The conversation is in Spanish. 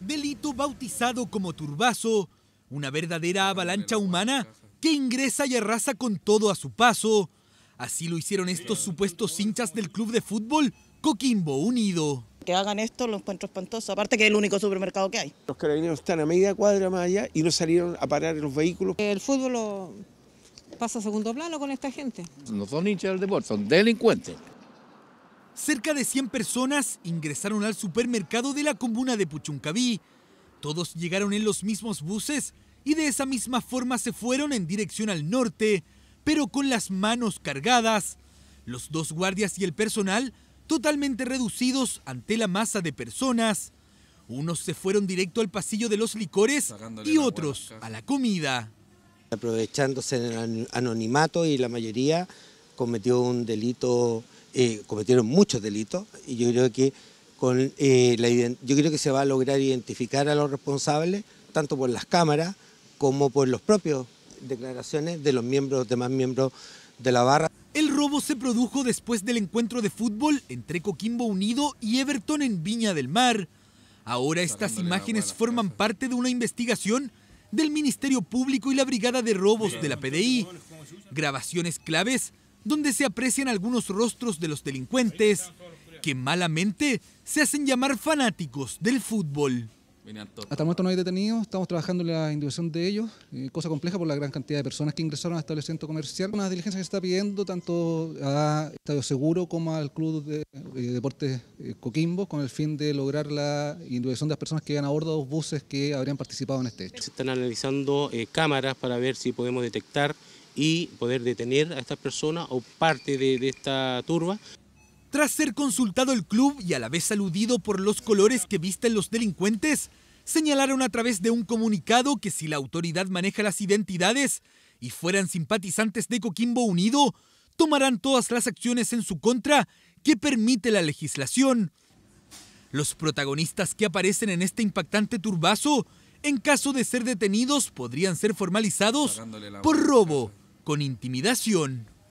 Delito bautizado como turbazo, una verdadera avalancha humana que ingresa y arrasa con todo a su paso. Así lo hicieron estos supuestos hinchas del club de fútbol Coquimbo Unido. Que hagan esto lo encuentro espantoso, aparte que es el único supermercado que hay. Los carabineros están a media cuadra más allá y no salieron a parar en los vehículos. El fútbol lo pasa a segundo plano con esta gente. No son hinchas del deporte, son delincuentes. Cerca de 100 personas ingresaron al supermercado de la comuna de Puchuncaví. Todos llegaron en los mismos buses y de esa misma forma se fueron en dirección al norte, pero con las manos cargadas. Los dos guardias y el personal totalmente reducidos ante la masa de personas. Unos se fueron directo al pasillo de los licores y otros a la comida. Aprovechándose del anonimato y la mayoría cometió un delito, eh, cometieron muchos delitos y yo creo que con eh, la, yo creo que se va a lograr identificar a los responsables tanto por las cámaras como por los propios declaraciones de los miembros, demás miembros de la barra. El robo se produjo después del encuentro de fútbol entre Coquimbo Unido y Everton en Viña del Mar. Ahora estas imágenes forman parte de una investigación del Ministerio Público y la Brigada de Robos de la PDI. Grabaciones claves donde se aprecian algunos rostros de los delincuentes que malamente se hacen llamar fanáticos del fútbol. Hasta el momento no hay detenidos, estamos trabajando en la individuación de ellos, eh, cosa compleja por la gran cantidad de personas que ingresaron al establecimiento comercial. Una diligencia que se está pidiendo tanto a Estadio Seguro como al Club de eh, Deportes eh, Coquimbo con el fin de lograr la individuación de las personas que iban a bordo de los buses que habrían participado en este hecho. Se están analizando cámaras para ver si podemos detectar y poder detener a estas personas o parte de, de esta turba. Tras ser consultado el club y a la vez aludido por los colores que visten los delincuentes, señalaron a través de un comunicado que si la autoridad maneja las identidades y fueran simpatizantes de Coquimbo Unido, tomarán todas las acciones en su contra que permite la legislación. Los protagonistas que aparecen en este impactante turbazo, en caso de ser detenidos, podrían ser formalizados por robo con intimidación.